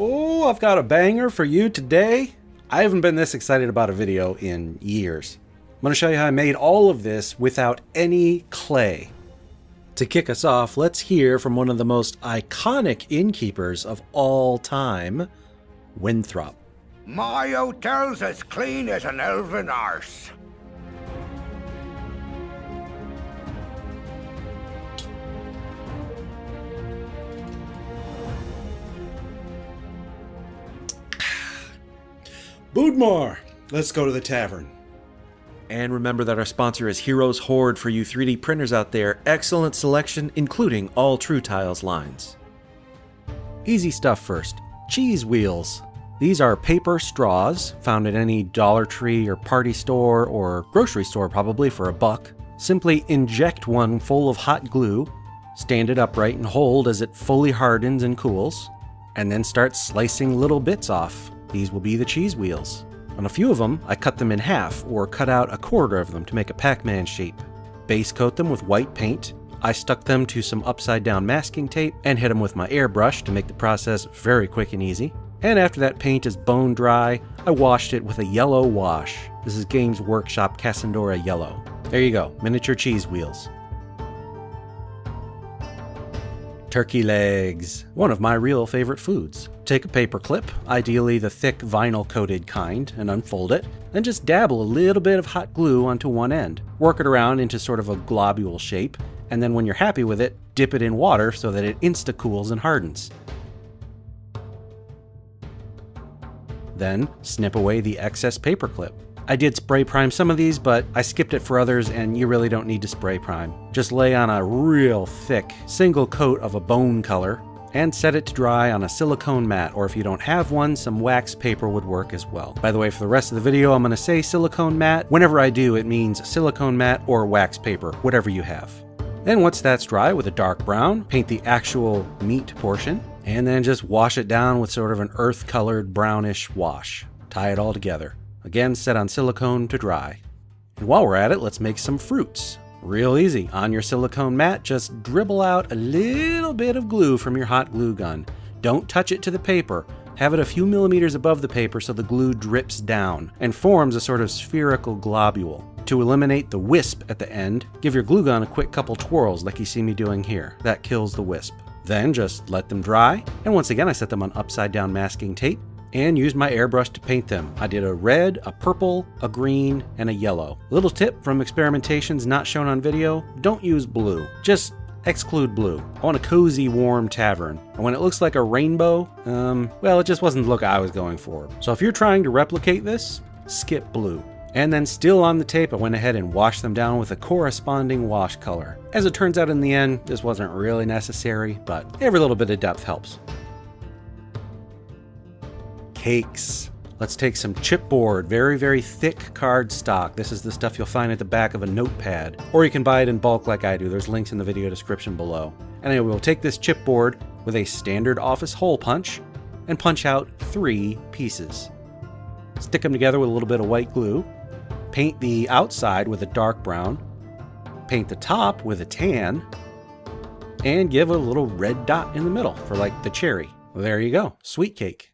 Oh, I've got a banger for you today. I haven't been this excited about a video in years. I'm going to show you how I made all of this without any clay. To kick us off, let's hear from one of the most iconic innkeepers of all time, Winthrop. My hotel's as clean as an elven arse. Boodmore, let's go to the tavern. And remember that our sponsor is Hero's Hoard for you 3D printers out there. Excellent selection, including all True Tiles lines. Easy stuff first. Cheese wheels. These are paper straws found at any Dollar Tree or party store or grocery store probably for a buck. Simply inject one full of hot glue, stand it upright and hold as it fully hardens and cools, and then start slicing little bits off. These will be the cheese wheels. On a few of them, I cut them in half or cut out a quarter of them to make a Pac-Man shape. Base coat them with white paint. I stuck them to some upside down masking tape and hit them with my airbrush to make the process very quick and easy. And after that paint is bone dry, I washed it with a yellow wash. This is Games Workshop Casandora Yellow. There you go, miniature cheese wheels. Turkey legs, one of my real favorite foods. Take a paper clip, ideally the thick vinyl coated kind, and unfold it, then just dabble a little bit of hot glue onto one end. Work it around into sort of a globule shape, and then when you're happy with it, dip it in water so that it insta cools and hardens. Then snip away the excess paper clip. I did spray prime some of these, but I skipped it for others, and you really don't need to spray prime. Just lay on a real thick single coat of a bone color and set it to dry on a silicone mat, or if you don't have one, some wax paper would work as well. By the way, for the rest of the video, I'm going to say silicone mat. Whenever I do, it means silicone mat or wax paper, whatever you have. Then once that's dry with a dark brown, paint the actual meat portion, and then just wash it down with sort of an earth colored brownish wash. Tie it all together. Again, set on silicone to dry. And while we're at it, let's make some fruits. Real easy. On your silicone mat, just dribble out a little bit of glue from your hot glue gun. Don't touch it to the paper. Have it a few millimeters above the paper so the glue drips down and forms a sort of spherical globule. To eliminate the wisp at the end, give your glue gun a quick couple twirls like you see me doing here. That kills the wisp. Then just let them dry, and once again I set them on upside down masking tape and used my airbrush to paint them. I did a red, a purple, a green, and a yellow. Little tip from experimentations not shown on video, don't use blue. Just exclude blue. I want a cozy, warm tavern. And when it looks like a rainbow, um, well, it just wasn't the look I was going for. So if you're trying to replicate this, skip blue. And then still on the tape, I went ahead and washed them down with a corresponding wash color. As it turns out in the end, this wasn't really necessary, but every little bit of depth helps Let's take some chipboard, very, very thick card stock. This is the stuff you'll find at the back of a notepad. Or you can buy it in bulk like I do. There's links in the video description below. Anyway, we'll take this chipboard with a standard office hole punch and punch out three pieces. Stick them together with a little bit of white glue. Paint the outside with a dark brown. Paint the top with a tan. And give a little red dot in the middle for like the cherry. There you go, sweet cake.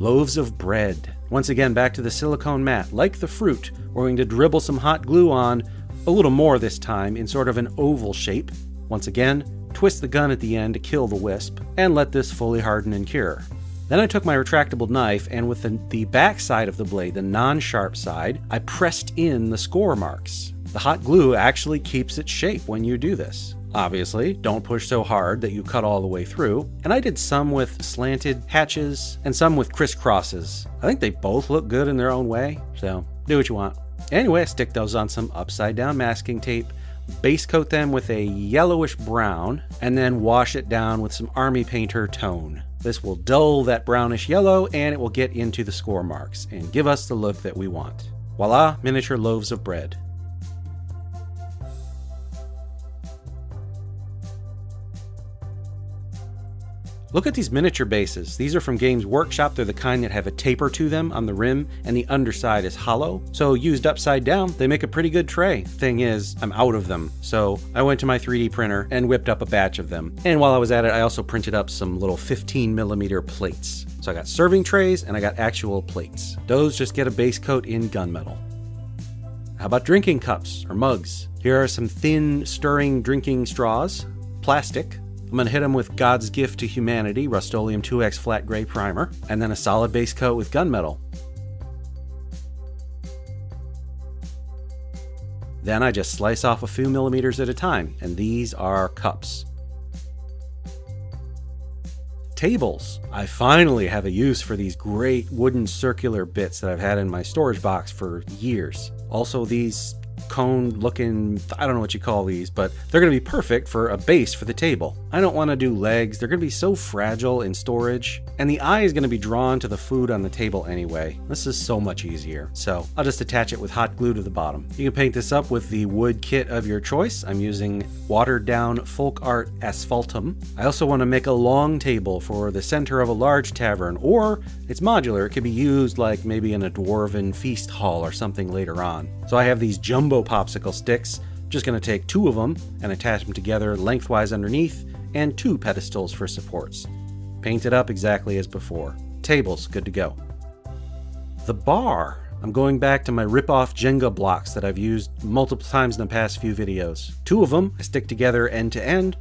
Loaves of bread. Once again, back to the silicone mat. Like the fruit, we're going to dribble some hot glue on, a little more this time, in sort of an oval shape. Once again, twist the gun at the end to kill the wisp, and let this fully harden and cure. Then I took my retractable knife and with the, the back side of the blade, the non-sharp side, I pressed in the score marks. The hot glue actually keeps its shape when you do this. Obviously, don't push so hard that you cut all the way through. And I did some with slanted hatches and some with crisscrosses. I think they both look good in their own way, so do what you want. Anyway, stick those on some upside down masking tape, base coat them with a yellowish brown, and then wash it down with some army painter tone. This will dull that brownish yellow and it will get into the score marks and give us the look that we want. Voila, miniature loaves of bread. Look at these miniature bases. These are from Games Workshop. They're the kind that have a taper to them on the rim, and the underside is hollow. So, used upside down, they make a pretty good tray. Thing is, I'm out of them. So, I went to my 3D printer and whipped up a batch of them. And while I was at it, I also printed up some little 15 millimeter plates. So, I got serving trays and I got actual plates. Those just get a base coat in gunmetal. How about drinking cups or mugs? Here are some thin, stirring drinking straws, plastic, I'm going to hit them with God's Gift to Humanity, Rust-Oleum 2X Flat Gray Primer, and then a solid base coat with gunmetal. Then I just slice off a few millimeters at a time, and these are cups. Tables. I finally have a use for these great wooden circular bits that I've had in my storage box for years. Also, these cone looking, I don't know what you call these, but they're going to be perfect for a base for the table. I don't want to do legs, they're going to be so fragile in storage, and the eye is going to be drawn to the food on the table anyway. This is so much easier. So I'll just attach it with hot glue to the bottom. You can paint this up with the wood kit of your choice. I'm using watered down folk art asphaltum. I also want to make a long table for the center of a large tavern, or it's modular. It could be used like maybe in a dwarven feast hall or something later on. So I have these jumbo popsicle sticks. Just going to take two of them and attach them together lengthwise underneath, and two pedestals for supports. Paint it up exactly as before. Table's good to go. The bar. I'm going back to my rip-off Jenga blocks that I've used multiple times in the past few videos. Two of them I stick together end to end,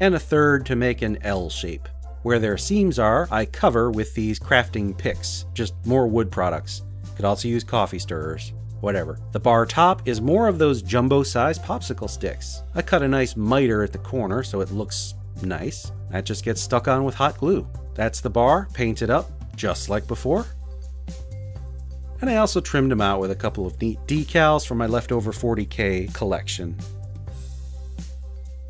and a third to make an L shape. Where their seams are, I cover with these crafting picks, just more wood products. Could also use coffee stirrers. Whatever. The bar top is more of those jumbo sized popsicle sticks. I cut a nice miter at the corner so it looks nice. That just gets stuck on with hot glue. That's the bar, painted up, just like before. And I also trimmed them out with a couple of neat decals from my leftover 40k collection.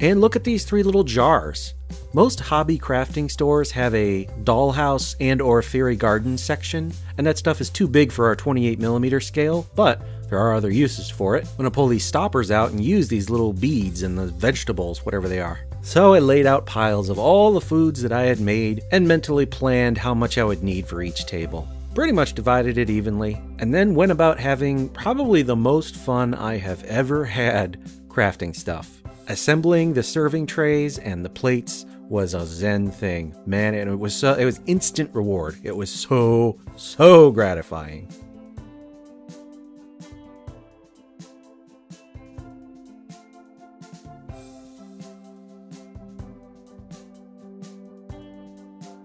And look at these three little jars. Most hobby crafting stores have a dollhouse and or fairy garden section, and that stuff is too big for our 28mm scale, but there are other uses for it. I'm gonna pull these stoppers out and use these little beads and the vegetables, whatever they are. So I laid out piles of all the foods that I had made and mentally planned how much I would need for each table. Pretty much divided it evenly, and then went about having probably the most fun I have ever had crafting stuff. Assembling the serving trays and the plates was a zen thing, man, and it was so it was instant reward. It was so so gratifying.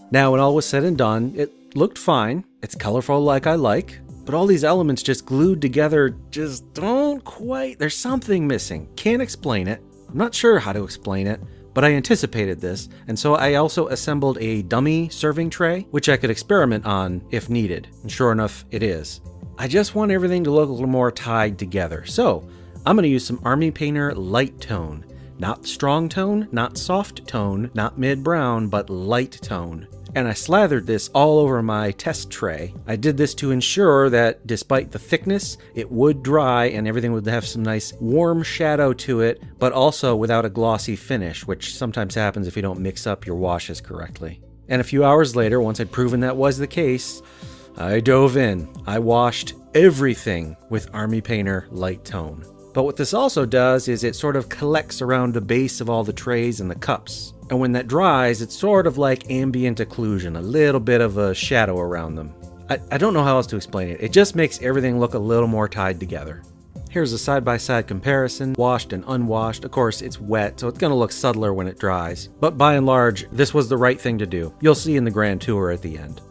Now, when all was said and done, it looked fine. It's colorful like I like, but all these elements just glued together just don't quite. There's something missing. Can't explain it. I'm not sure how to explain it, but I anticipated this, and so I also assembled a dummy serving tray, which I could experiment on if needed, and sure enough, it is. I just want everything to look a little more tied together, so I'm going to use some Army Painter Light Tone. Not strong tone, not soft tone, not mid brown, but light tone and I slathered this all over my test tray. I did this to ensure that despite the thickness, it would dry and everything would have some nice warm shadow to it, but also without a glossy finish, which sometimes happens if you don't mix up your washes correctly. And a few hours later, once I'd proven that was the case, I dove in. I washed everything with Army Painter Light Tone. But what this also does is it sort of collects around the base of all the trays and the cups. And when that dries, it's sort of like ambient occlusion, a little bit of a shadow around them. I, I don't know how else to explain it. It just makes everything look a little more tied together. Here's a side-by-side comparison, washed and unwashed. Of course, it's wet, so it's to look subtler when it dries. But by and large, this was the right thing to do. You'll see in the grand tour at the end.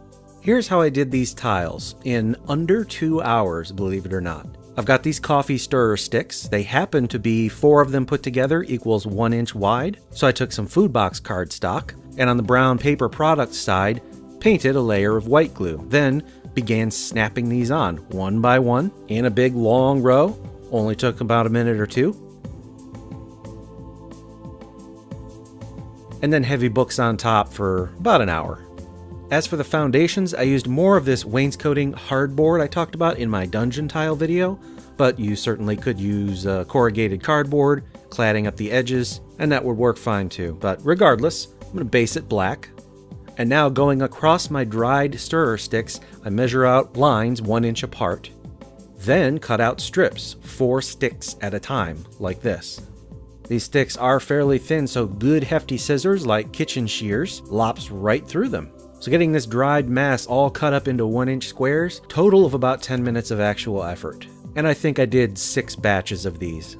Here's how I did these tiles in under two hours, believe it or not. I've got these coffee stirrer sticks. They happen to be four of them put together equals one inch wide. So I took some food box cardstock and on the brown paper product side, painted a layer of white glue. Then began snapping these on one by one in a big long row. Only took about a minute or two. And then heavy books on top for about an hour. As for the foundations, I used more of this wainscoting hardboard I talked about in my dungeon tile video, but you certainly could use uh, corrugated cardboard, cladding up the edges, and that would work fine too. But regardless, I'm going to base it black. And now going across my dried stirrer sticks, I measure out lines one inch apart. Then cut out strips, four sticks at a time, like this. These sticks are fairly thin, so good hefty scissors like kitchen shears lops right through them. So getting this dried mass all cut up into one inch squares, total of about 10 minutes of actual effort. And I think I did six batches of these.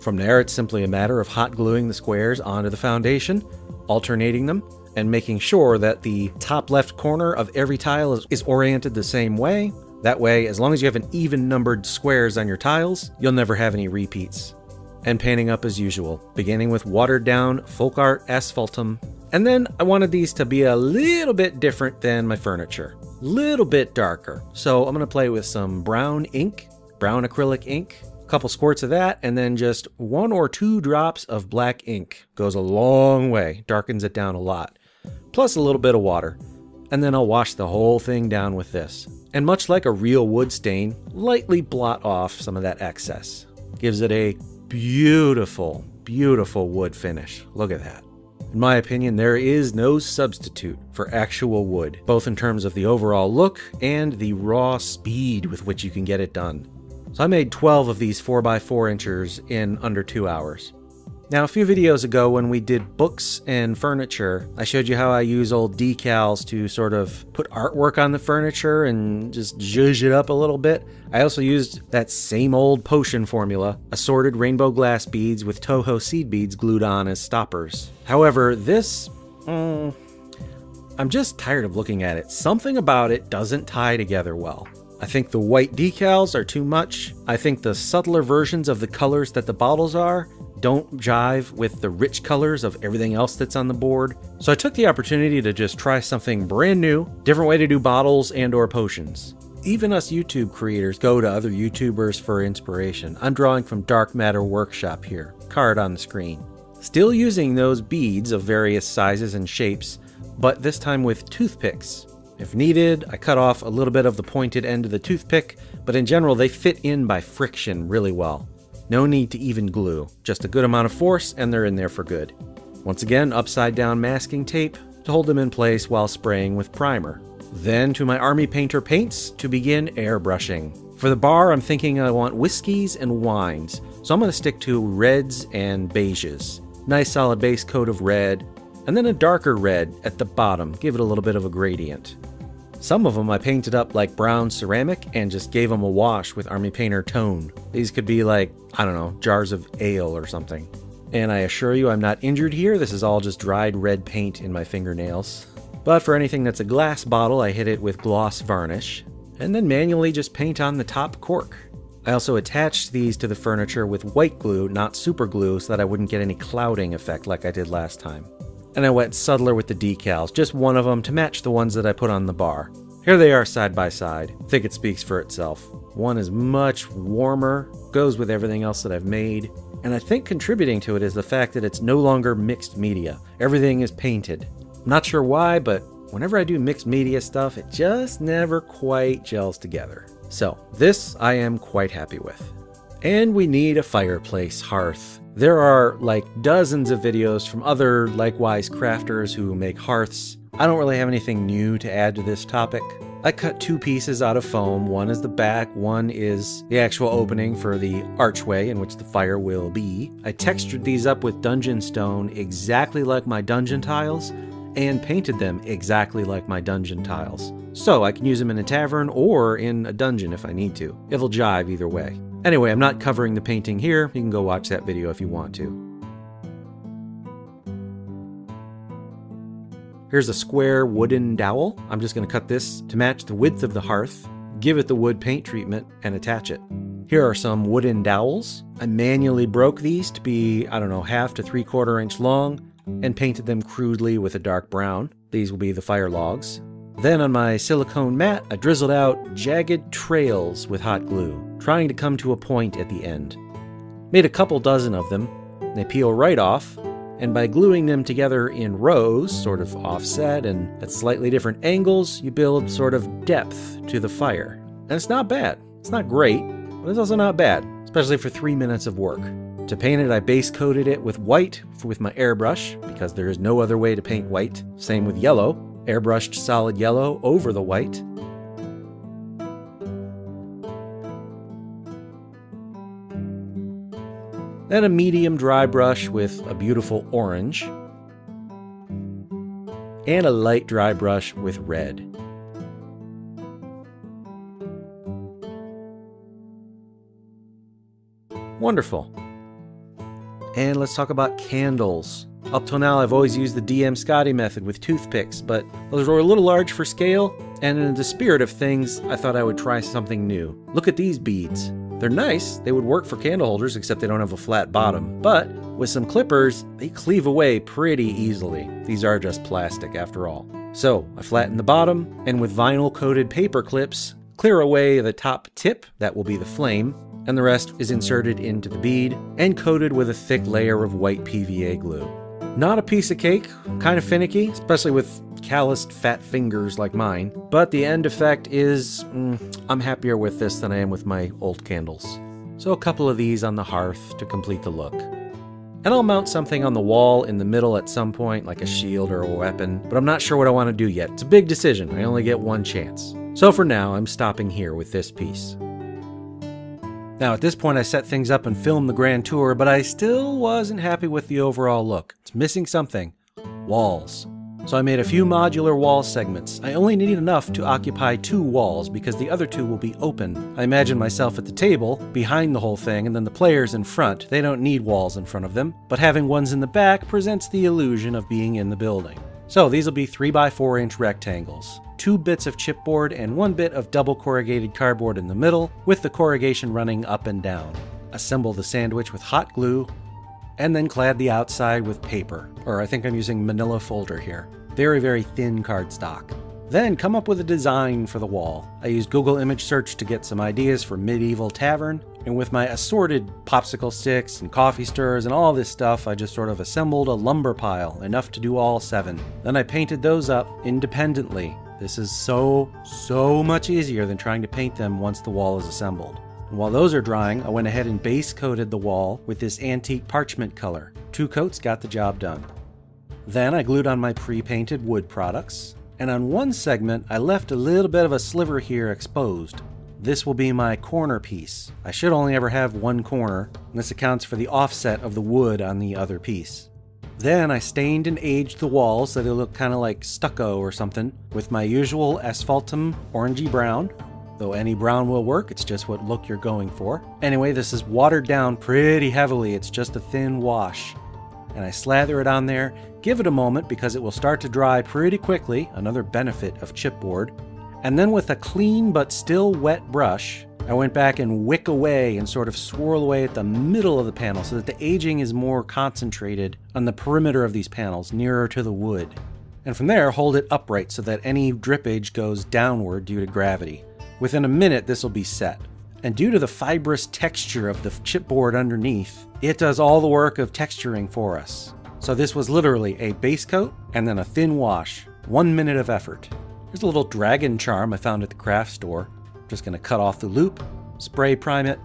From there, it's simply a matter of hot gluing the squares onto the foundation, alternating them, and making sure that the top left corner of every tile is, is oriented the same way. That way, as long as you have an even numbered squares on your tiles, you'll never have any repeats and painting up as usual, beginning with watered down folk art asphaltum. And then I wanted these to be a little bit different than my furniture, little bit darker. So I'm to play with some brown ink, brown acrylic ink, a couple squirts of that, and then just one or two drops of black ink. Goes a long way, darkens it down a lot. Plus a little bit of water. And then I'll wash the whole thing down with this. And much like a real wood stain, lightly blot off some of that excess. Gives it a beautiful, beautiful wood finish. Look at that. In my opinion, there is no substitute for actual wood, both in terms of the overall look and the raw speed with which you can get it done. So I made 12 of these 4x4 inchers in under two hours. Now, a few videos ago when we did books and furniture, I showed you how I use old decals to sort of put artwork on the furniture and just zhuzh it up a little bit. I also used that same old potion formula, assorted rainbow glass beads with Toho seed beads glued on as stoppers. However, this. Mm, I'm just tired of looking at it. Something about it doesn't tie together well. I think the white decals are too much. I think the subtler versions of the colors that the bottles are don't jive with the rich colors of everything else that's on the board. So I took the opportunity to just try something brand new, different way to do bottles and or potions. Even us YouTube creators go to other YouTubers for inspiration. I'm drawing from Dark Matter Workshop here, card on the screen. Still using those beads of various sizes and shapes, but this time with toothpicks. If needed, I cut off a little bit of the pointed end of the toothpick, but in general they fit in by friction really well. No need to even glue, just a good amount of force and they're in there for good. Once again, upside down masking tape to hold them in place while spraying with primer. Then to my Army Painter paints to begin airbrushing. For the bar, I'm thinking I want whiskeys and wines, so I'm going to stick to reds and beiges. Nice solid base coat of red, and then a darker red at the bottom, give it a little bit of a gradient. Some of them I painted up like brown ceramic and just gave them a wash with Army Painter Tone. These could be like, I don't know, jars of ale or something. And I assure you I'm not injured here, this is all just dried red paint in my fingernails. But for anything that's a glass bottle, I hit it with gloss varnish, and then manually just paint on the top cork. I also attached these to the furniture with white glue, not super glue, so that I wouldn't get any clouding effect like I did last time and I went subtler with the decals, just one of them to match the ones that I put on the bar. Here they are side by side. I think it speaks for itself. One is much warmer, goes with everything else that I've made, and I think contributing to it is the fact that it's no longer mixed media. Everything is painted. I'm not sure why, but whenever I do mixed media stuff, it just never quite gels together. So, this I am quite happy with. And we need a fireplace hearth. There are like dozens of videos from other likewise crafters who make hearths. I don't really have anything new to add to this topic. I cut two pieces out of foam. One is the back, one is the actual opening for the archway in which the fire will be. I textured these up with dungeon stone exactly like my dungeon tiles and painted them exactly like my dungeon tiles. So I can use them in a tavern or in a dungeon if I need to. It'll jive either way. Anyway, I'm not covering the painting here. You can go watch that video if you want to. Here's a square wooden dowel. I'm just going to cut this to match the width of the hearth, give it the wood paint treatment, and attach it. Here are some wooden dowels. I manually broke these to be, I don't know, half to three quarter inch long and painted them crudely with a dark brown. These will be the fire logs. Then on my silicone mat, I drizzled out jagged trails with hot glue trying to come to a point at the end. Made a couple dozen of them. They peel right off, and by gluing them together in rows, sort of offset and at slightly different angles, you build sort of depth to the fire. And it's not bad. It's not great, but it's also not bad, especially for three minutes of work. To paint it, I base coated it with white with my airbrush because there is no other way to paint white. Same with yellow, airbrushed solid yellow over the white. Then a medium dry brush with a beautiful orange. And a light dry brush with red. Wonderful. And let's talk about candles. Up till now, I've always used the DM Scotty method with toothpicks, but those were a little large for scale, and in the spirit of things, I thought I would try something new. Look at these beads. They're nice, they would work for candle holders, except they don't have a flat bottom. But with some clippers, they cleave away pretty easily. These are just plastic after all. So I flatten the bottom, and with vinyl coated paper clips, clear away the top tip, that will be the flame, and the rest is inserted into the bead and coated with a thick layer of white PVA glue. Not a piece of cake, kind of finicky, especially with calloused fat fingers like mine, but the end effect is mm, I'm happier with this than I am with my old candles. So a couple of these on the hearth to complete the look. And I'll mount something on the wall in the middle at some point, like a shield or a weapon, but I'm not sure what I want to do yet. It's a big decision, I only get one chance. So for now, I'm stopping here with this piece. Now, at this point, I set things up and filmed the grand tour, but I still wasn't happy with the overall look. It's missing something walls. So I made a few modular wall segments. I only needed enough to occupy two walls because the other two will be open. I imagine myself at the table, behind the whole thing, and then the players in front. They don't need walls in front of them, but having ones in the back presents the illusion of being in the building. So these will be 3x4 inch rectangles two bits of chipboard and one bit of double corrugated cardboard in the middle, with the corrugation running up and down. Assemble the sandwich with hot glue, and then clad the outside with paper, or I think I'm using manila folder here. Very, very thin cardstock. Then come up with a design for the wall. I used Google image search to get some ideas for medieval tavern, and with my assorted popsicle sticks and coffee stirrers and all this stuff, I just sort of assembled a lumber pile, enough to do all seven. Then I painted those up independently this is so, so much easier than trying to paint them once the wall is assembled. And while those are drying, I went ahead and base coated the wall with this antique parchment color. Two coats got the job done. Then I glued on my pre-painted wood products, and on one segment I left a little bit of a sliver here exposed. This will be my corner piece. I should only ever have one corner, and this accounts for the offset of the wood on the other piece. Then I stained and aged the walls so they look kind of like stucco or something with my usual asphaltum orangey brown. Though any brown will work, it's just what look you're going for. Anyway, this is watered down pretty heavily, it's just a thin wash. And I slather it on there, give it a moment because it will start to dry pretty quickly, another benefit of chipboard. And then with a clean but still wet brush, I went back and wick away and sort of swirl away at the middle of the panel so that the aging is more concentrated on the perimeter of these panels, nearer to the wood. And from there, hold it upright so that any drippage goes downward due to gravity. Within a minute, this will be set. And due to the fibrous texture of the chipboard underneath, it does all the work of texturing for us. So this was literally a base coat and then a thin wash. One minute of effort. Here's a little dragon charm I found at the craft store. I'm just going to cut off the loop, spray prime it,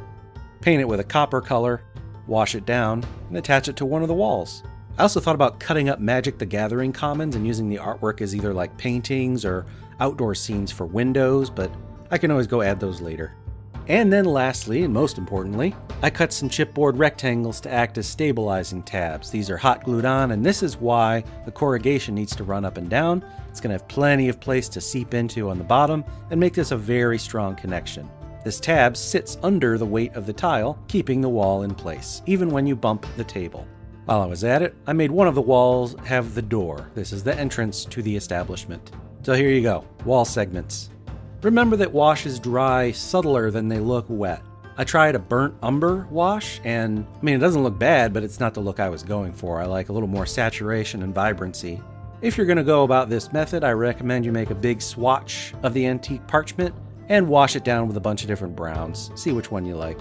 paint it with a copper color, wash it down, and attach it to one of the walls. I also thought about cutting up Magic the Gathering commons and using the artwork as either like paintings or outdoor scenes for windows, but I can always go add those later. And then lastly, and most importantly, I cut some chipboard rectangles to act as stabilizing tabs. These are hot glued on, and this is why the corrugation needs to run up and down it's going to have plenty of place to seep into on the bottom and make this a very strong connection. This tab sits under the weight of the tile, keeping the wall in place, even when you bump the table. While I was at it, I made one of the walls have the door. This is the entrance to the establishment. So here you go, wall segments. Remember that washes dry subtler than they look wet. I tried a burnt umber wash, and I mean, it doesn't look bad, but it's not the look I was going for. I like a little more saturation and vibrancy. If you're going to go about this method, I recommend you make a big swatch of the antique parchment and wash it down with a bunch of different browns. See which one you like.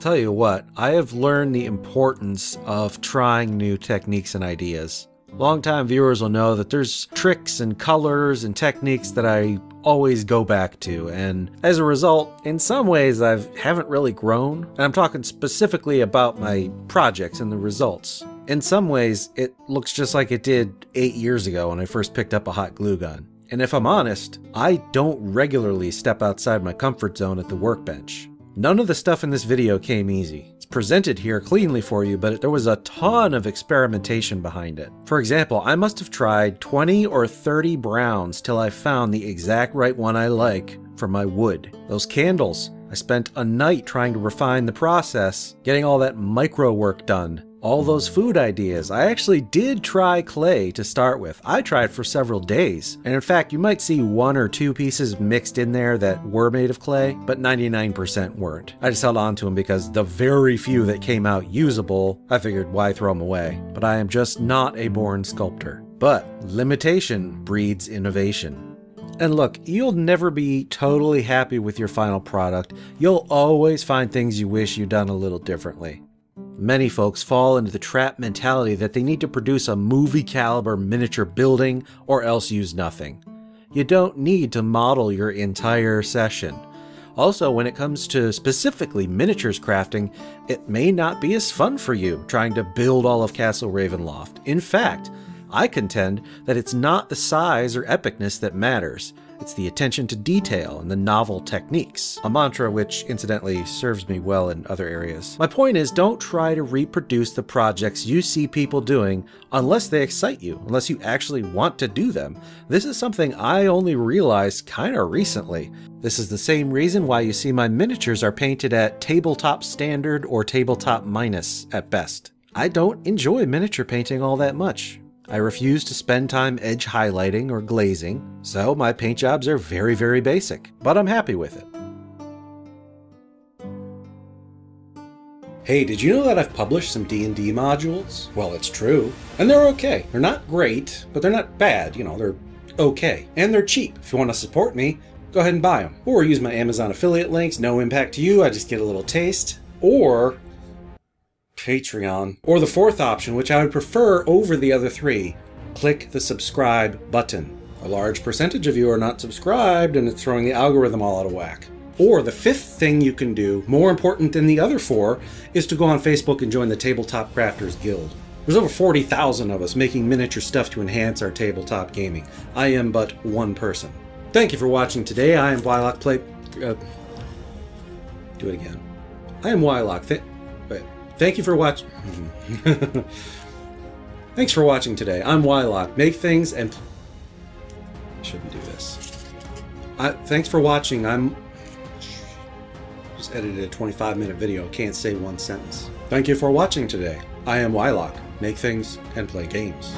Tell you what, I have learned the importance of trying new techniques and ideas. Longtime viewers will know that there's tricks and colors and techniques that I always go back to, and as a result, in some ways I haven't really grown, and I'm talking specifically about my projects and the results. In some ways, it looks just like it did eight years ago when I first picked up a hot glue gun. And if I'm honest, I don't regularly step outside my comfort zone at the workbench. None of the stuff in this video came easy It's presented here cleanly for you, but there was a ton of experimentation behind it. For example, I must have tried 20 or 30 browns till I found the exact right one I like for my wood. Those candles, I spent a night trying to refine the process, getting all that micro work done, all those food ideas. I actually did try clay to start with. I tried for several days. And in fact, you might see one or two pieces mixed in there that were made of clay, but 99% weren't. I just held on to them because the very few that came out usable, I figured why throw them away. But I am just not a born sculptor. But limitation breeds innovation. And look, you'll never be totally happy with your final product. You'll always find things you wish you'd done a little differently. Many folks fall into the trap mentality that they need to produce a movie caliber miniature building or else use nothing. You don't need to model your entire session. Also, when it comes to specifically miniatures crafting, it may not be as fun for you trying to build all of Castle Ravenloft. In fact, I contend that it's not the size or epicness that matters. It's the attention to detail and the novel techniques, a mantra which, incidentally, serves me well in other areas. My point is, don't try to reproduce the projects you see people doing unless they excite you, unless you actually want to do them. This is something I only realized kinda recently. This is the same reason why you see my miniatures are painted at tabletop standard or tabletop minus at best. I don't enjoy miniature painting all that much. I refuse to spend time edge highlighting or glazing, so my paint jobs are very, very basic, but I'm happy with it. Hey, did you know that I've published some D&D modules? Well, it's true. And they're okay. They're not great, but they're not bad, you know, they're okay. And they're cheap. If you want to support me, go ahead and buy them. Or use my Amazon affiliate links, no impact to you, I just get a little taste. Or Patreon. Or the fourth option, which I would prefer over the other three, click the subscribe button. A large percentage of you are not subscribed and it's throwing the algorithm all out of whack. Or the fifth thing you can do, more important than the other four, is to go on Facebook and join the Tabletop Crafters Guild. There's over 40,000 of us making miniature stuff to enhance our tabletop gaming. I am but one person. Thank you for watching today. I am Wyloch Play. Uh, do it again. I am Wyloch. Th-. Thank you for watching. Thanks for watching today. I'm Wyloch. Make things and. I shouldn't do this. I, thanks for watching. I'm. Just edited a 25 minute video. Can't say one sentence. Thank you for watching today. I am Wyloch. Make things and play games.